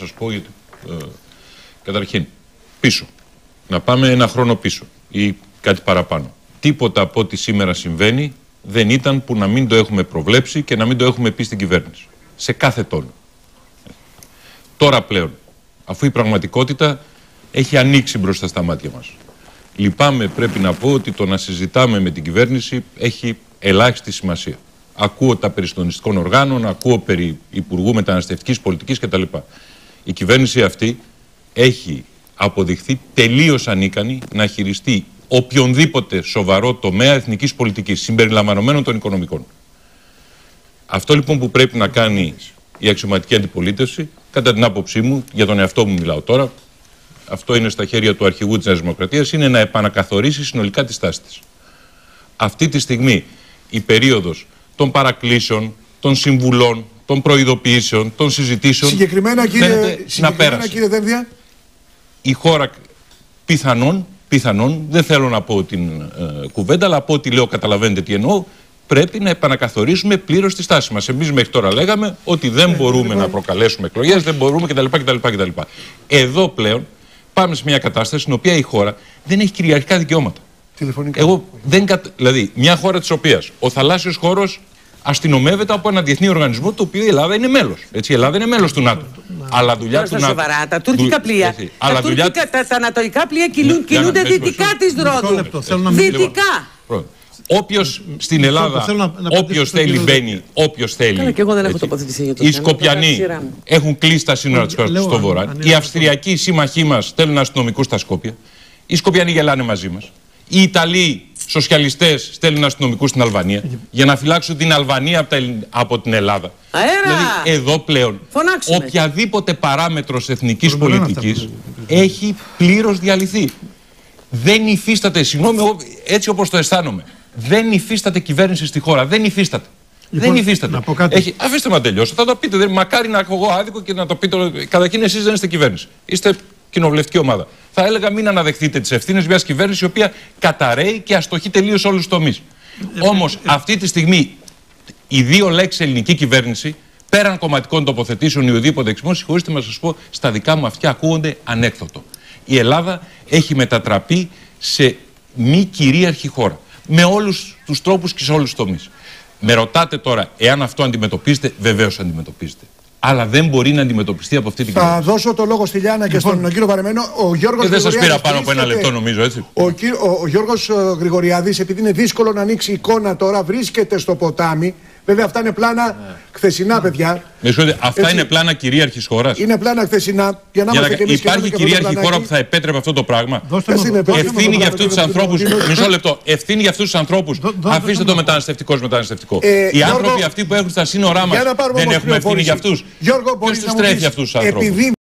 σας πω γιατί, ε, καταρχήν πίσω. Να πάμε ένα χρόνο πίσω ή κάτι παραπάνω. Τίποτα από ό,τι σήμερα συμβαίνει δεν ήταν που να μην το έχουμε προβλέψει και να μην το έχουμε πει στην κυβέρνηση. Σε κάθε τόνο. Τώρα πλέον, αφού η πραγματικότητα έχει ανοίξει μπροστά στα μάτια μας. Λυπάμαι πρέπει να πω ότι το να συζητάμε με την κυβέρνηση έχει ελάχιστη σημασία. Ακούω τα περί συντονιστικών οργάνων, ακούω περί Υπουργού Μεταναστευτικής Πολιτικής κτλ. Η κυβέρνηση αυτή έχει αποδειχθεί τελείως ανίκανη να χειριστεί οποιονδήποτε σοβαρό τομέα εθνικής πολιτικής, συμπεριλαμβανομένων των οικονομικών. Αυτό λοιπόν που πρέπει να κάνει η αξιωματική αντιπολίτευση, κατά την άποψή μου, για τον εαυτό μου μιλάω τώρα, αυτό είναι στα χέρια του αρχηγού της Νέας Δημοκρατίας, είναι να επανακαθορίσει συνολικά τη στάση της. Αυτή τη στιγμή η περίοδος των παρακλήσεων, των συμβουλών, των προειδοποιήσεων, των συζητήσεων. Συγκεκριμένα, κύριε, φαίνεται να συγκεκριμένα, πέρασε. κύριε Δένδια; Η χώρα πιθανόν, πιθανόν, δεν θέλω να πω την ε, κουβέντα, αλλά από ό,τι λέω καταλαβαίνετε τι εννοώ, πρέπει να επανακαθορίσουμε πλήρως τη στάση μας. Εμείς μέχρι τώρα λέγαμε ότι δεν Ε, μπορούμε να προκαλέσουμε εκλογές, δεν μπορούμε κτλ, κτλ, κτλ. Εδώ πλέον πάμε σε μια κατάσταση στην οποία η χώρα δεν έχει κυριαρχικά δικαιώματα. Τηλεφωνικά. Εγώ δεν κατα... Δηλαδή, μια χώρα της οποίας ο θαλάσσιος χώρος αστυνομεύεται από ένα διεθνή οργανισμό, το οποίο η Ελλάδα είναι μέλος. Η Ελλάδα είναι μέλος του ΝΑΤΟ. Αλλά δουλειά Τώρα του στα ΝΑΤΟ. σοβαρά, τα τουρκικά Δου- πλοία. έτσι. Τα, Αλλά δουλειά τουρκικά, τα, τα ανατολικά πλοία κυλούν, Ναι, για να κινούνται πες δυτικά μισό. της Ρόδου. λεπτό, θέλω να μιλήσω. Δυτικά. Όποιος στην Ελλάδα, θέλω να- να απαντήσω όποιος στον θέλει κύριο μπαίνει, όποιος θέλει. Καλά, και εγώ δεν έχω έτσι. τοποθετηθεί για το Οι θέμα, τώρα Σκοπιανοί σειρά μου. έχουν κλείσει τα σύνορα της χώρας λέω, στο αν- βορρά. αν Οι είναι Αυστριακοί σύμμαχοί μας στέλνουν αστυνομικούς στα Σκόπια. Οι Σκοπιανοί γελάνε μαζί μας. Οι Ιταλοί σοσιαλιστές στέλνουν αστυνομικούς στην Αλβανία για να φυλάξουν την Αλβανία από, τα Ελλ- από την Ελλάδα. Αέρα! Δηλαδή, εδώ πλέον Φωνάξουμε. οποιαδήποτε παράμετρος εθνικής Μπορεί να είναι αυτά πολιτικής που- έχει πλήρως διαλυθεί. Δεν υφίσταται, συγγνώμη, εγώ έτσι όπως το αισθάνομαι. Δεν υφίσταται κυβέρνηση στη χώρα. Δεν υφίσταται. Λοιπόν, δεν υφίσταται. να πω κάτι. Έχει, αφήστε με να τελειώσω. Θα το πείτε. Δεν, μακάρι να έχω εγώ άδικο και να το πείτε. Καταρχήν, εσείς δεν είστε κυβέρνηση. Είστε κοινοβουλευτική ομάδα. Θα έλεγα μην αναδεχτείτε τις ευθύνες μιας κυβέρνησης η οποία καταραίει και αστοχεί τελείως όλους τους τομείς. Όμως αυτή τη στιγμή οι δύο λέξεις ελληνική κυβέρνηση, πέραν κομματικών τοποθετήσεων ή οδήποτε εξημών, συγχωρήστε με να σας πω, στα δικά μου αυτιά ακούγονται ανέκδοτο. Η Ελλάδα έχει μετατραπεί σε μη κυρίαρχη χώρα. Με όλους τους τρόπους και σε όλους τους τομείς. Με ρωτάτε τώρα, εάν αυτό αντιμετωπίζετε, βεβαίως αντιμετωπίζετε. Αλλά δεν μπορεί να αντιμετωπιστεί από αυτή την Θα κυβέρνηση. δώσω το λόγο στη Λιάνα και στον κύριο Παρεμένο. Ο Γιώργος Και δεν σας πήρα Γρηγοριάδης πάνω από ένα βρίσκεται- λεπτό, νομίζω, έτσι. Ο, κυ- ο, ο Γιώργος ε, Γρηγοριάδης, επειδή είναι δύσκολο να ανοίξει εικόνα τώρα, βρίσκεται στο ποτάμι. Βέβαια, αυτά είναι πλάνα χθεσινά, παιδιά. Με συγχωρείτε, αυτά Έτσι. είναι πλάνα κυρίαρχης χώρας. Είναι πλάνα χθεσινά. Για να Για να... είμαστε και εμείς και να Υπάρχει δούμε και αυτό το κυρίαρχη χώρα πλανάκι. που θα επέτρεπε αυτό το πράγμα. Δώστε Ας μου- είναι, δώστε μου Ευθύνη Ευθύνη το για πράγμα. αυτούς τους ανθρώπου. Μισό λεπτό. Ευθύνη για αυτούς τους ανθρώπους. Δώ- δώ- Αφήστε δώστε το μου. μεταναστευτικό μεταναστευτικό. Ε, Οι άνθρωποι Γιώργο, αυτοί που έχουν στα σύνορά μας Για να πάρουμε δεν όμως έχουμε ευθύνη πληροφόρηση. για αυτούς. Γιώργο, Ποιος μπορείς τους να μου τρέχει πεις, αυτούς τους ανθρώπους; Επειδή